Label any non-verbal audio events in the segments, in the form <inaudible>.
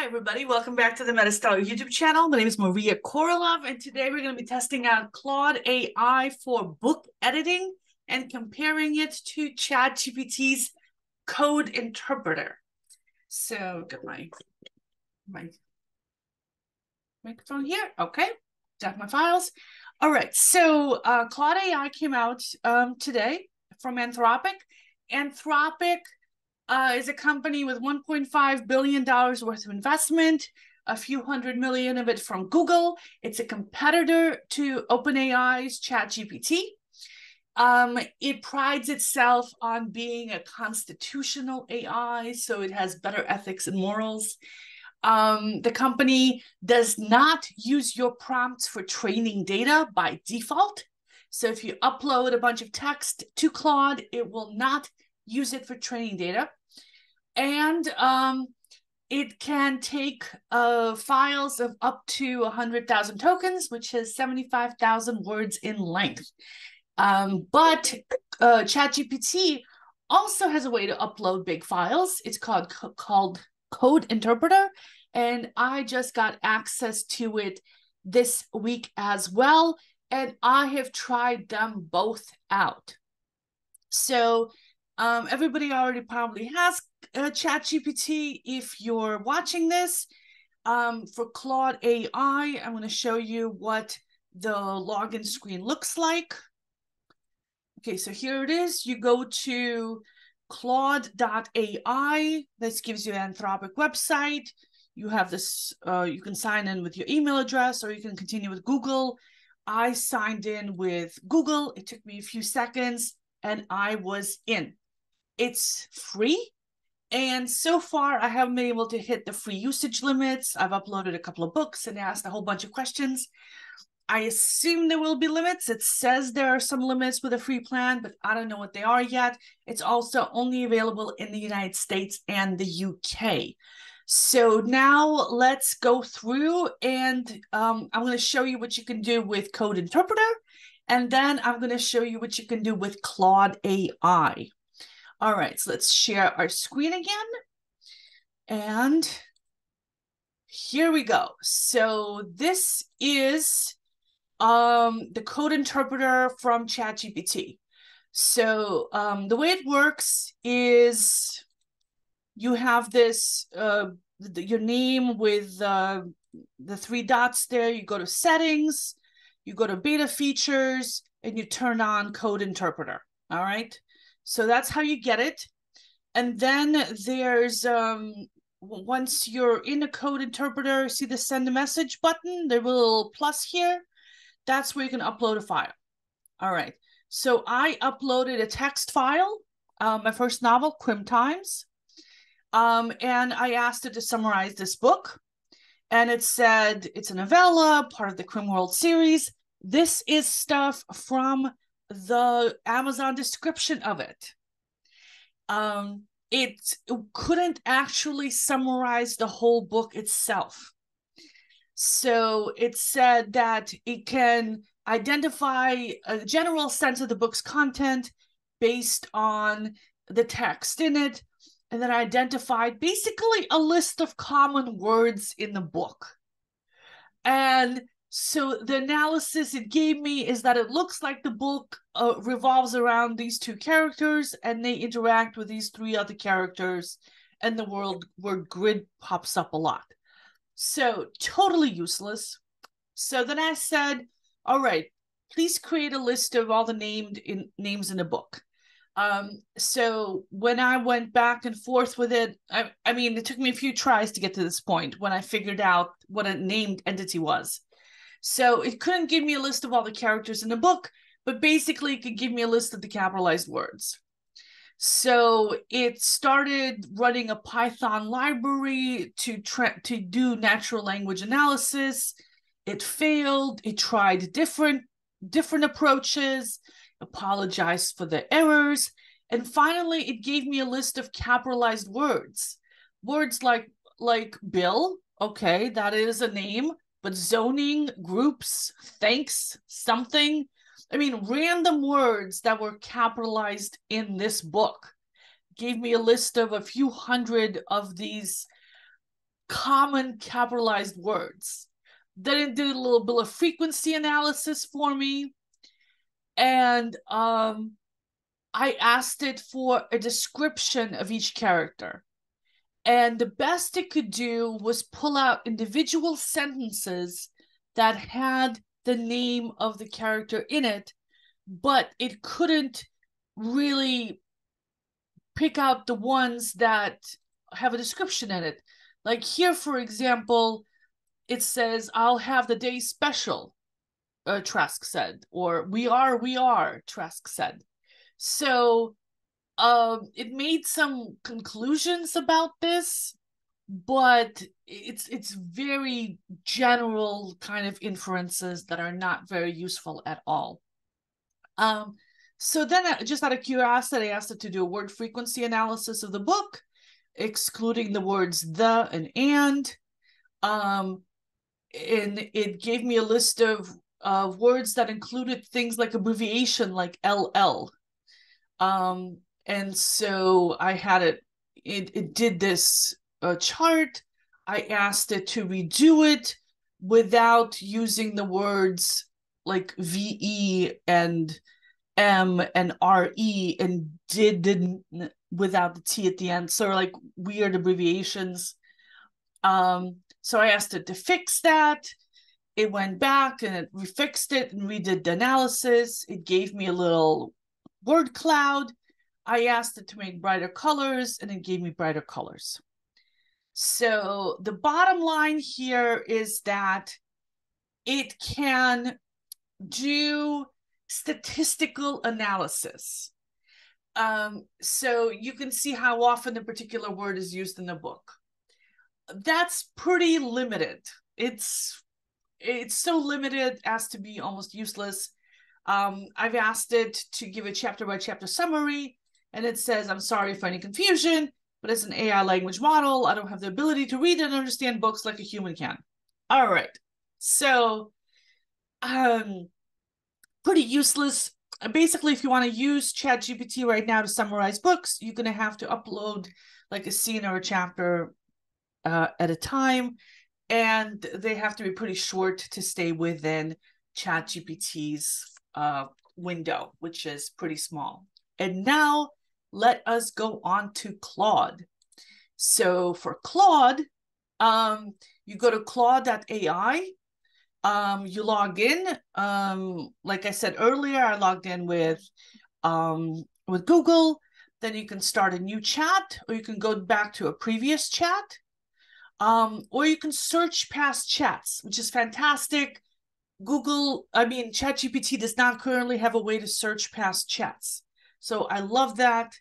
Hi, everybody. Welcome back to the Metastellar YouTube channel. My name is Maria Korolov, and today we're going to be testing out Claude AI for book editing and comparing it to ChatGPT's code interpreter. So, get my, my microphone here. Okay, got my files. All right, so uh, Claude AI came out um, today from Anthropic. Anthropic uh, is a company with 1.5 billion dollars worth of investment, a few hundred million of it from Google. It's a competitor to OpenAI's ChatGPT. Um, it prides itself on being a constitutional AI, so it has better ethics and morals. Um, the company does not use your prompts for training data by default. So if you upload a bunch of text to Claude, it will not use it for training data and um, it can take uh, files of up to 100,000 tokens, which is 75,000 words in length. Um, but uh, ChatGPT also has a way to upload big files. It's called called Code Interpreter, and I just got access to it this week as well, and I have tried them both out. So um, everybody already probably has uh, ChatGPT. If you're watching this, um, for Claude AI, I'm going to show you what the login screen looks like. Okay, so here it is. You go to claude.ai. This gives you an Anthropic website. You have this, uh, you can sign in with your email address or you can continue with Google. I signed in with Google. It took me a few seconds and I was in. It's free. And so far, I haven't been able to hit the free usage limits. I've uploaded a couple of books and asked a whole bunch of questions. I assume there will be limits. It says there are some limits with a free plan, but I don't know what they are yet. It's also only available in the United States and the UK. So now let's go through and um, I'm going to show you what you can do with Code Interpreter. And then I'm going to show you what you can do with Claude AI. All right, so let's share our screen again. And here we go. So this is um, the code interpreter from ChatGPT. So um, the way it works is you have this, uh, your name with uh, the three dots there. You go to settings, you go to beta features, and you turn on code interpreter. All right. So that's how you get it. And then there's um once you're in a code interpreter, see the send a message button, the little plus here. That's where you can upload a file. All right. So I uploaded a text file, uh, my first novel, Crim Times. Um, and I asked it to summarize this book. And it said it's a novella, part of the Crim World series. This is stuff from the Amazon description of it. Um, it couldn't actually summarize the whole book itself. So it said that it can identify a general sense of the book's content based on the text in it, and then identified basically a list of common words in the book. And so the analysis it gave me is that it looks like the book uh, revolves around these two characters and they interact with these three other characters and the world where grid pops up a lot. So totally useless. So then i said all right please create a list of all the named in names in the book. Um so when i went back and forth with it I, I mean it took me a few tries to get to this point when i figured out what a named entity was so it couldn't give me a list of all the characters in the book, but basically it could give me a list of the capitalized words. So it started running a Python library to tra- to do natural language analysis. It failed. It tried different different approaches, apologized for the errors, and finally it gave me a list of capitalized words. Words like like Bill, okay, that is a name but zoning groups thanks something i mean random words that were capitalized in this book gave me a list of a few hundred of these common capitalized words. Then it did a little bit of frequency analysis for me. And um, I asked it for a description of each character. And the best it could do was pull out individual sentences that had the name of the character in it, but it couldn't really pick out the ones that have a description in it. Like here, for example, it says, I'll have the day special, uh, Trask said, or we are, we are, Trask said. So um, it made some conclusions about this, but it's it's very general kind of inferences that are not very useful at all. Um, so then, I, just out of curiosity, I asked it to do a word frequency analysis of the book, excluding the words the and and. Um, and it gave me a list of uh, words that included things like abbreviation like LL. Um, and so I had it, it, it did this uh, chart. I asked it to redo it without using the words like VE and M and RE and did didn't without the T at the end. So like weird abbreviations. Um, so I asked it to fix that. It went back and it refixed it and redid the analysis. It gave me a little word cloud. I asked it to make brighter colors and it gave me brighter colors. So the bottom line here is that it can do statistical analysis. Um, so you can see how often a particular word is used in the book that's pretty limited. It's it's so limited as to be almost useless. Um, I've asked it to give a chapter by chapter summary, and it says, I'm sorry for any confusion, but it's an AI language model. I don't have the ability to read and understand books like a human can. All right. So, um, pretty useless. Basically, if you want to use ChatGPT right now to summarize books, you're going to have to upload like a scene or a chapter uh, at a time, and they have to be pretty short to stay within ChatGPT's uh, window, which is pretty small. And now let us go on to Claude. So for Claude, um, you go to claude.ai, um, you log in. Um, like I said earlier, I logged in with um, with Google. Then you can start a new chat, or you can go back to a previous chat. Um, or you can search past chats, which is fantastic. Google, I mean, ChatGPT does not currently have a way to search past chats. So I love that.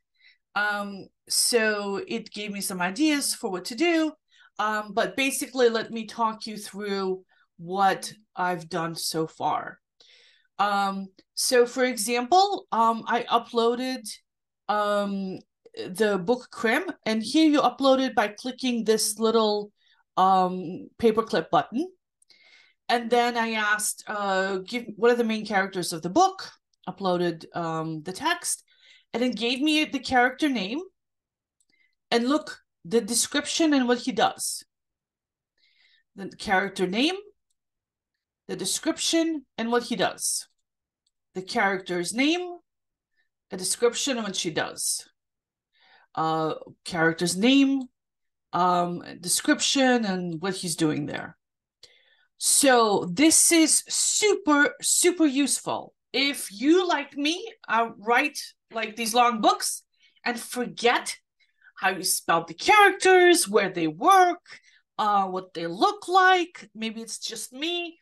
Um, so it gave me some ideas for what to do. Um, but basically, let me talk you through what I've done so far. Um, so, for example, um, I uploaded um, the book Crim, and here you upload it by clicking this little um, paperclip button. And then I asked, uh, give what are the main characters of the book? Uploaded um, the text, and then gave me the character name. And look, the description and what he does. The character name, the description, and what he does. The character's name, a description, and what she does uh, character's name, um, description, and what he's doing there. So this is super, super useful. If you, like me, uh, write like these long books and forget how you spell the characters, where they work, uh, what they look like, maybe it's just me,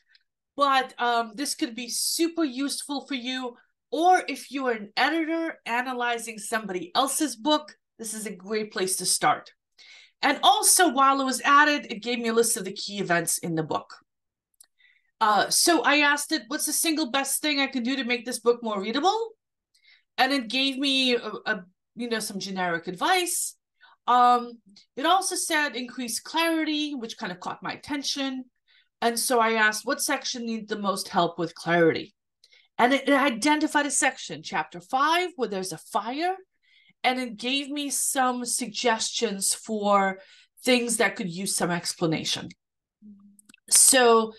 but um, this could be super useful for you. Or if you are an editor analyzing somebody else's book, this is a great place to start. And also, while it was added, it gave me a list of the key events in the book. Uh, so I asked it, what's the single best thing I can do to make this book more readable? And it gave me a, a you know some generic advice. Um, it also said increase clarity, which kind of caught my attention. And so I asked, what section needs the most help with clarity? And it, it identified a section, chapter five, where there's a fire and it gave me some suggestions for things that could use some explanation. So,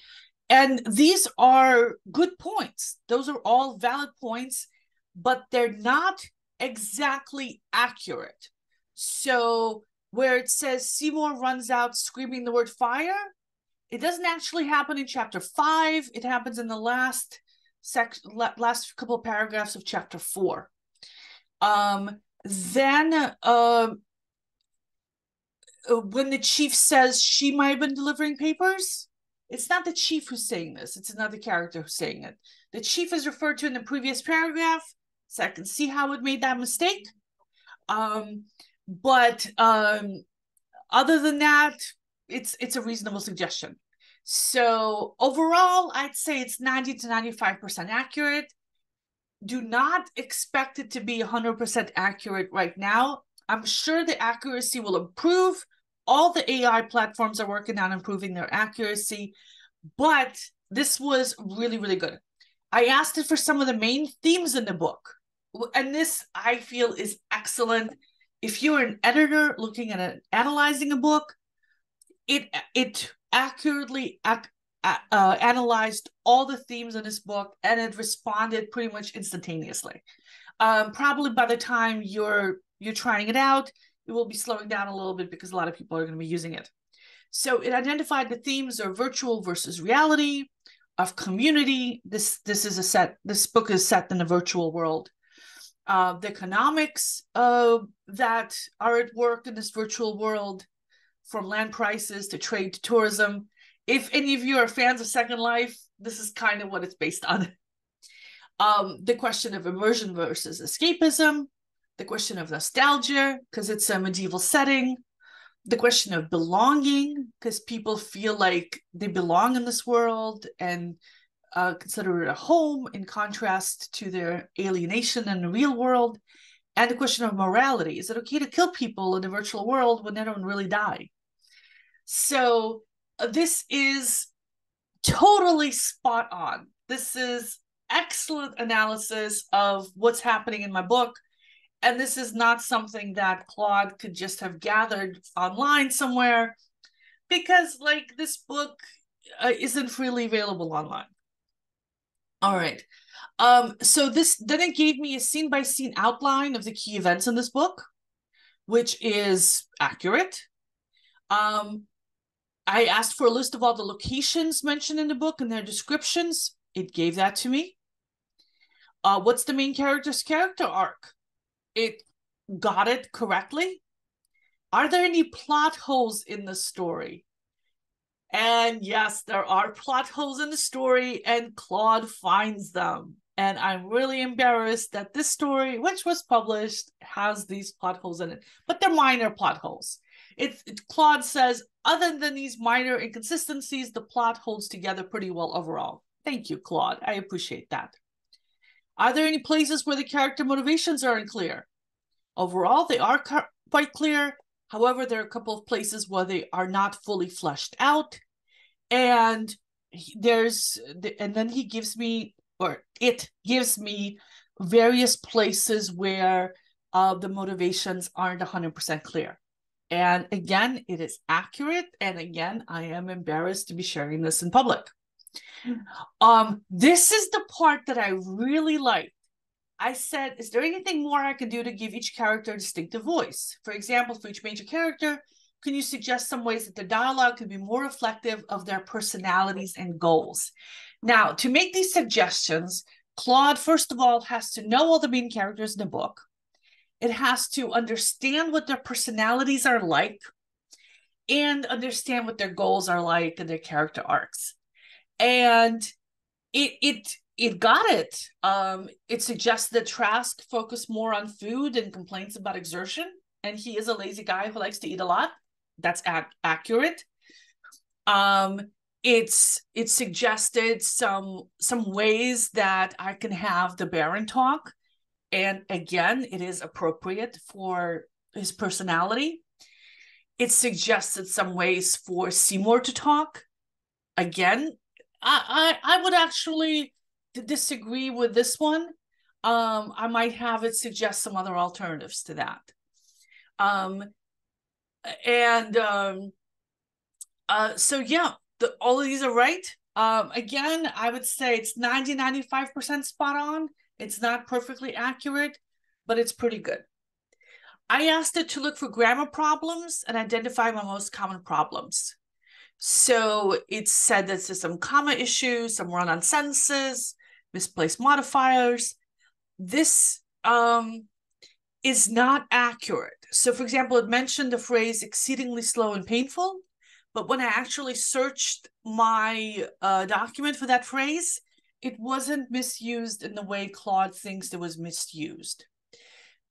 and these are good points. Those are all valid points, but they're not exactly accurate. So, where it says Seymour runs out screaming the word fire, it doesn't actually happen in chapter five. It happens in the last sec last couple of paragraphs of chapter four. Um, then uh, when the chief says she might have been delivering papers, it's not the chief who's saying this, it's another character who's saying it. The chief is referred to in the previous paragraph, so I can see how it made that mistake. Um, but um, other than that, it's it's a reasonable suggestion. So overall, I'd say it's 90 to 95% accurate. Do not expect it to be 100% accurate right now. I'm sure the accuracy will improve. All the AI platforms are working on improving their accuracy, but this was really, really good. I asked it for some of the main themes in the book. And this I feel is excellent. If you're an editor looking at it, analyzing a book, it it accurately uh, analyzed all the themes in this book and it responded pretty much instantaneously. Um, probably by the time you're you're trying it out, it will be slowing down a little bit because a lot of people are going to be using it. So it identified the themes of virtual versus reality, of community. This this is a set. This book is set in a virtual world. Uh, the economics uh, that are at work in this virtual world, from land prices to trade to tourism. If any of you are fans of Second Life, this is kind of what it's based on. <laughs> Um, the question of immersion versus escapism, the question of nostalgia, because it's a medieval setting, the question of belonging, because people feel like they belong in this world and uh, consider it a home in contrast to their alienation in the real world, and the question of morality. Is it okay to kill people in the virtual world when they don't really die? So uh, this is totally spot on. This is excellent analysis of what's happening in my book. And this is not something that Claude could just have gathered online somewhere because, like, this book uh, isn't freely available online. All right. Um, so this then it gave me a scene by scene outline of the key events in this book, which is accurate. Um, I asked for a list of all the locations mentioned in the book and their descriptions. It gave that to me. Uh, what's the main character's character arc? It got it correctly. Are there any plot holes in the story? And yes, there are plot holes in the story, and Claude finds them. And I'm really embarrassed that this story, which was published, has these plot holes in it, but they're minor plot holes. It, it Claude says, other than these minor inconsistencies, the plot holds together pretty well overall. Thank you, Claude. I appreciate that. Are there any places where the character motivations are unclear? Overall, they are quite clear. However, there are a couple of places where they are not fully fleshed out. And there's, and then he gives me, or it gives me various places where uh, the motivations aren't 100% clear. And again, it is accurate. And again, I am embarrassed to be sharing this in public. Um, this is the part that I really like. I said, is there anything more I can do to give each character a distinctive voice? For example, for each major character, can you suggest some ways that the dialogue could be more reflective of their personalities and goals? Now, to make these suggestions, Claude, first of all, has to know all the main characters in the book. It has to understand what their personalities are like and understand what their goals are like and their character arcs. And it it it got it. Um, it suggests that Trask focus more on food and complaints about exertion, and he is a lazy guy who likes to eat a lot. That's ac- accurate. Um, it's it suggested some some ways that I can have the Baron talk and again, it is appropriate for his personality. It suggested some ways for Seymour to talk. Again, I, I, I would actually disagree with this one. Um, I might have it suggest some other alternatives to that. Um, and um, uh, so yeah, the, all of these are right. Um, again, I would say it's 90, 95% spot on. It's not perfectly accurate, but it's pretty good. I asked it to look for grammar problems and identify my most common problems. So it said that there's some comma issues, some run on sentences, misplaced modifiers. This um, is not accurate. So, for example, it mentioned the phrase exceedingly slow and painful, but when I actually searched my uh, document for that phrase, it wasn't misused in the way Claude thinks it was misused.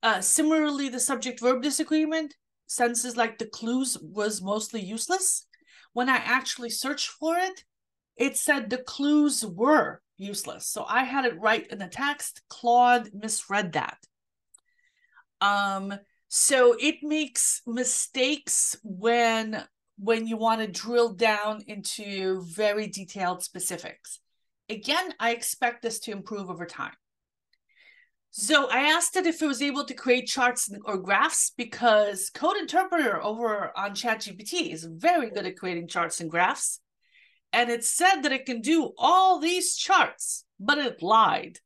Uh, similarly, the subject verb disagreement, sentences like the clues was mostly useless. When I actually searched for it, it said the clues were useless. So I had it right in the text. Claude misread that. Um, so it makes mistakes when when you want to drill down into very detailed specifics. Again, I expect this to improve over time. So I asked it if it was able to create charts or graphs because Code Interpreter over on ChatGPT is very good at creating charts and graphs. And it said that it can do all these charts, but it lied.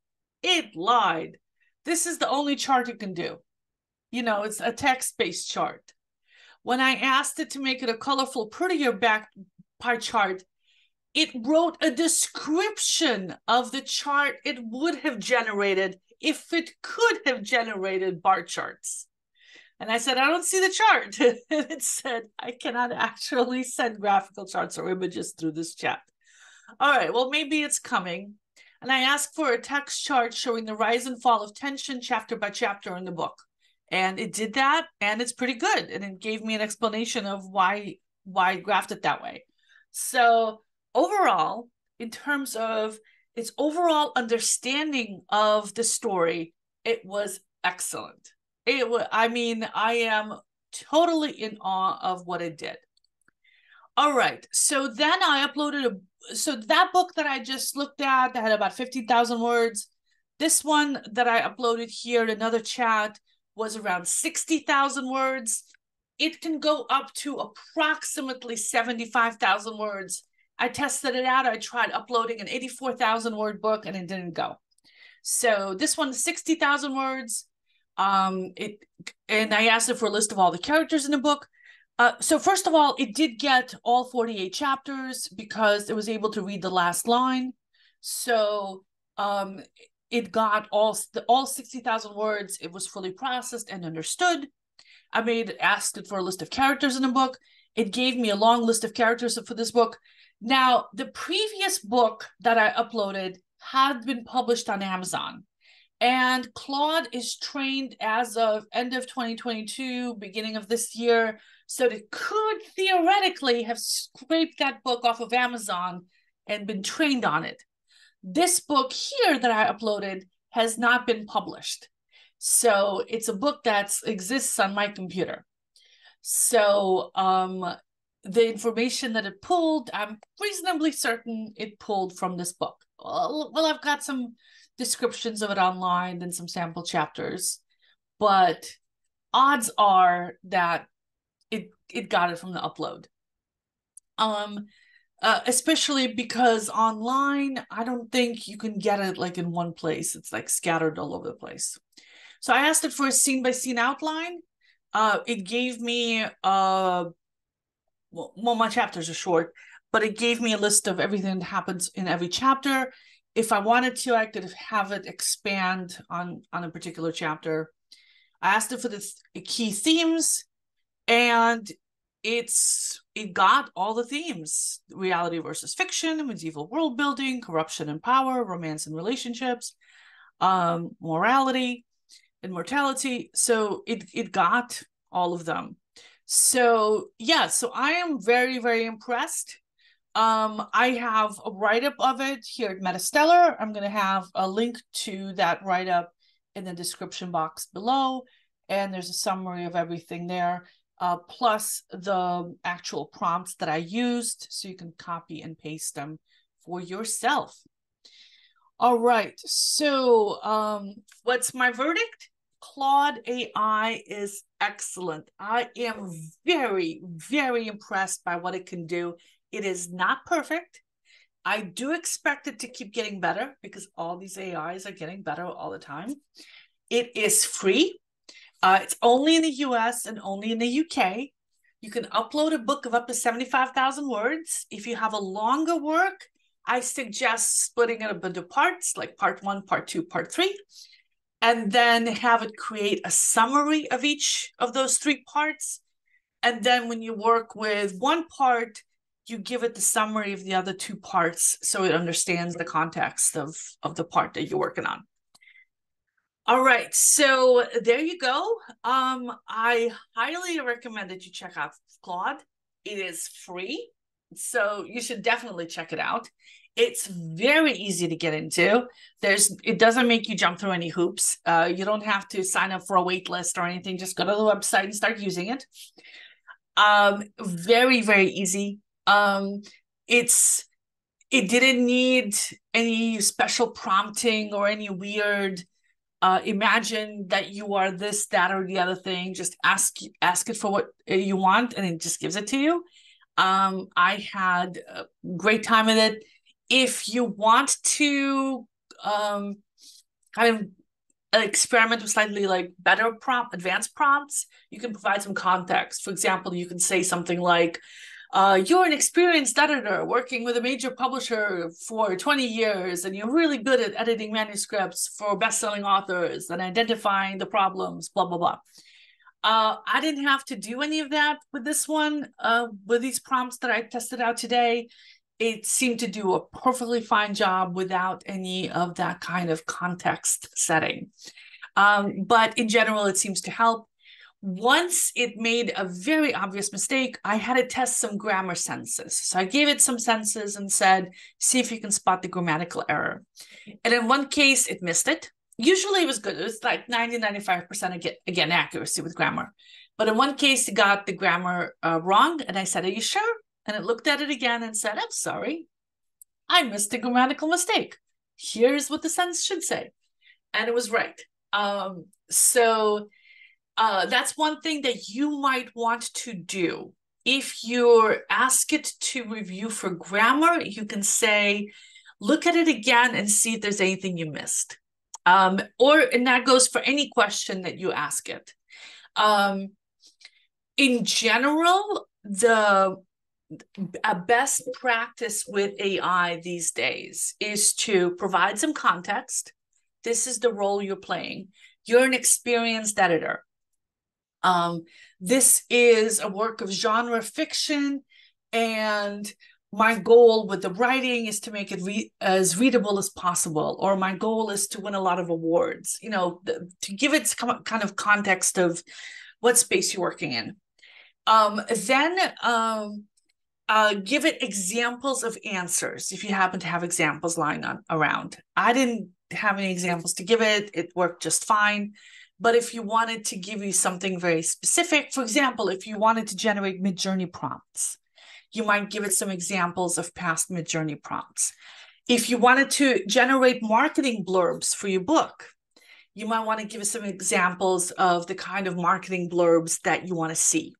It lied. This is the only chart it can do. You know, it's a text based chart. When I asked it to make it a colorful, prettier back pie chart, it wrote a description of the chart it would have generated if it could have generated bar charts. And I said, I don't see the chart. <laughs> and it said, I cannot actually send graphical charts or images through this chat. All right, well, maybe it's coming. And I asked for a text chart showing the rise and fall of tension chapter by chapter in the book. And it did that, and it's pretty good. And it gave me an explanation of why why I graphed it that way. So overall, in terms of its overall understanding of the story, it was excellent. It was, I mean, I am totally in awe of what it did. All right. So then I uploaded a so that book that I just looked at that had about 15,000 words. This one that I uploaded here in another chat was around 60,000 words. It can go up to approximately 75,000 words I tested it out. I tried uploading an 84,000 word book and it didn't go. So this one's 60,000 words. Um, it and I asked it for a list of all the characters in the book. Uh, so first of all, it did get all 48 chapters because it was able to read the last line. So um, it got all the all 60,000 words. It was fully processed and understood. I made asked it for a list of characters in the book. It gave me a long list of characters for this book. Now, the previous book that I uploaded had been published on Amazon. And Claude is trained as of end of 2022, beginning of this year. So it could theoretically have scraped that book off of Amazon and been trained on it. This book here that I uploaded has not been published. So it's a book that exists on my computer. So um, the information that it pulled, I'm reasonably certain it pulled from this book. Well, I've got some descriptions of it online and some sample chapters, but odds are that it it got it from the upload. Um, uh, especially because online, I don't think you can get it like in one place. It's like scattered all over the place. So I asked it for a scene by scene outline. Uh, it gave me uh well, my chapters are short, but it gave me a list of everything that happens in every chapter. If I wanted to, I could have it expand on on a particular chapter. I asked it for the key themes, and it's it got all the themes: reality versus fiction, medieval world building, corruption and power, romance and relationships, um, morality, immortality. So it it got all of them. So yeah so i am very very impressed. Um i have a write-up of it here at metastellar. I'm going to have a link to that write-up in the description box below and there's a summary of everything there uh, plus the actual prompts that i used so you can copy and paste them for yourself. All right so um what's my verdict claude ai is excellent. I am very, very impressed by what it can do. It is not perfect. I do expect it to keep getting better because all these AIs are getting better all the time. It is free. Uh, it's only in the US and only in the UK. You can upload a book of up to 75,000 words. If you have a longer work, I suggest splitting it up into parts, like part one, part two, part three, and then have it create a summary of each of those three parts. And then when you work with one part, you give it the summary of the other two parts so it understands the context of, of the part that you're working on. All right, so there you go. Um, I highly recommend that you check out Claude. It is free, so you should definitely check it out. It's very easy to get into. There's it doesn't make you jump through any hoops. Uh, you don't have to sign up for a wait list or anything. Just go to the website and start using it. Um, very very easy. Um, it's it didn't need any special prompting or any weird uh, imagine that you are this, that, or the other thing. Just ask ask it for what uh, you want, and it just gives it to you. Um, I had a great time with it. If you want to um, kind of experiment with slightly like better prompt, advanced prompts, you can provide some context. For example, you can say something like, uh, you're an experienced editor working with a major publisher for 20 years, and you're really good at editing manuscripts for best-selling authors and identifying the problems, blah, blah, blah. Uh, I didn't have to do any of that with this one. Uh, with these prompts that I tested out today, it seemed to do a perfectly fine job without any of that kind of context setting. Um, but in general, it seems to help once it made a very obvious mistake, I had to test some grammar senses. So I gave it some senses and said, see if you can spot the grammatical error. And in one case, it missed it. Usually it was good. It was like 90, 95% again, again accuracy with grammar. But in one case, it got the grammar uh, wrong. And I said, Are you sure? And it looked at it again and said, I'm sorry. I missed a grammatical mistake. Here's what the sentence should say. And it was right. Um, so uh, that's one thing that you might want to do. If you're asked it to review for grammar, you can say, look at it again and see if there's anything you missed. Um, or, and that goes for any question that you ask it. Um, in general, the a best practice with AI these days is to provide some context. This is the role you're playing. You're an experienced editor. Um, this is a work of genre fiction, and my goal with the writing is to make it re- as readable as possible, or my goal is to win a lot of awards. You know, to give it some kind of context of what space you're working in. Um, then um, uh, give it examples of answers if you happen to have examples lying on around. I didn't have any examples to give it; it worked just fine. But if you wanted to give you something very specific, for example, if you wanted to generate Midjourney prompts, you might give it some examples of past Midjourney prompts. If you wanted to generate marketing blurbs for your book, you might want to give us some examples of the kind of marketing blurbs that you want to see.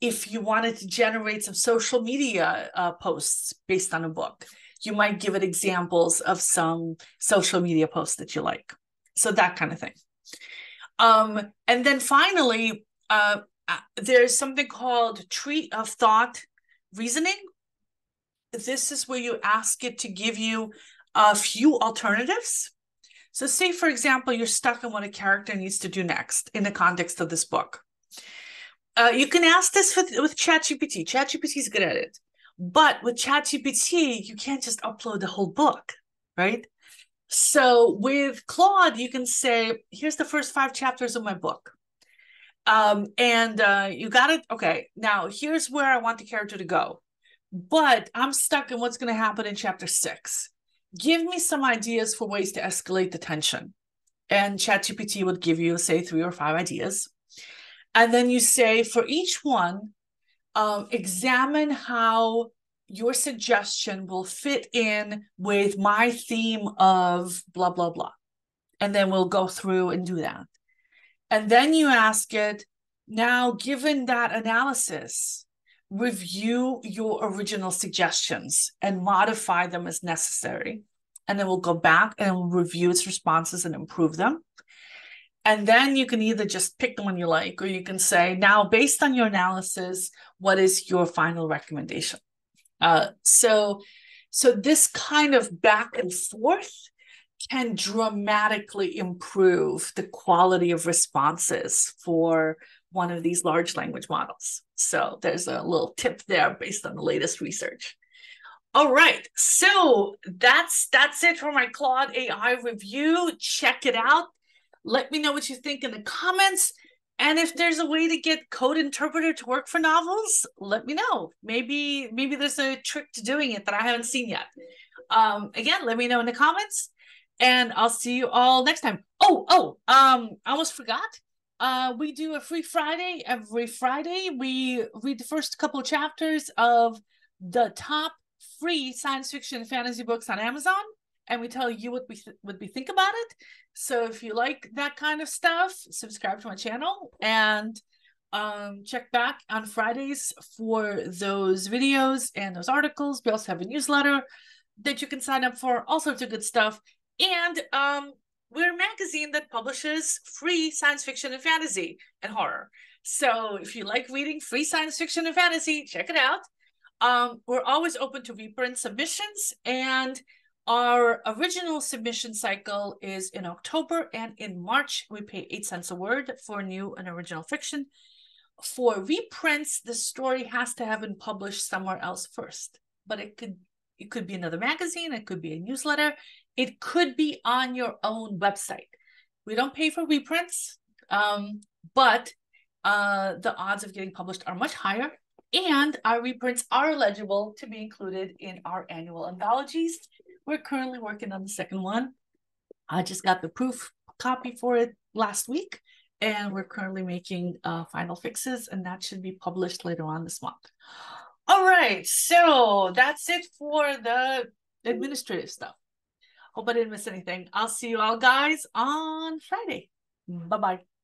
If you wanted to generate some social media uh, posts based on a book, you might give it examples of some social media posts that you like. So that kind of thing. Um, and then finally, uh, uh, there's something called tree of thought reasoning. This is where you ask it to give you a few alternatives. So, say, for example, you're stuck on what a character needs to do next in the context of this book. Uh, you can ask this with, with ChatGPT. ChatGPT is good at it. But with ChatGPT, you can't just upload the whole book, right? So with Claude, you can say, here's the first five chapters of my book. Um, and uh, you got it. Okay, now here's where I want the character to go. But I'm stuck in what's going to happen in chapter six. Give me some ideas for ways to escalate the tension. And ChatGPT would give you, say, three or five ideas. And then you say, for each one, um, examine how your suggestion will fit in with my theme of blah, blah, blah. And then we'll go through and do that. And then you ask it, Now, given that analysis, review your original suggestions and modify them as necessary. And then we'll go back and review its responses and improve them. And then you can either just pick the one you like, or you can say, now, based on your analysis, what is your final recommendation? Uh, so, so this kind of back and forth can dramatically improve the quality of responses for one of these large language models. So there's a little tip there based on the latest research. All right, so that's that's it for my Claude AI review. Check it out. Let me know what you think in the comments. And if there's a way to get Code Interpreter to work for novels, let me know. Maybe maybe there's a trick to doing it that I haven't seen yet. Um, again, let me know in the comments, and I'll see you all next time. Oh, oh, um, I almost forgot. Uh, we do a free Friday every Friday. We read the first couple chapters of the top free science fiction fantasy books on Amazon, and we tell you what we th- what we think about it. So if you like that kind of stuff, subscribe to my channel and um, check back on Fridays for those videos and those articles. We also have a newsletter that you can sign up for, all sorts of good stuff. And um, we're a magazine that publishes free science fiction and fantasy and horror. So if you like reading free science fiction and fantasy, check it out. Um, we're always open to reprint submissions, and our original submission cycle is in October, and in March we pay eight cents a word for new and original fiction. For reprints, the story has to have been published somewhere else first, but it could it could be another magazine, it could be a newsletter, it could be on your own website. We don't pay for reprints, um, but uh, the odds of getting published are much higher. And our reprints are eligible to be included in our annual anthologies. We're currently working on the second one. I just got the proof copy for it last week, and we're currently making uh, final fixes, and that should be published later on this month. All right, so that's it for the administrative stuff. Hope I didn't miss anything. I'll see you all guys on Friday. Bye bye.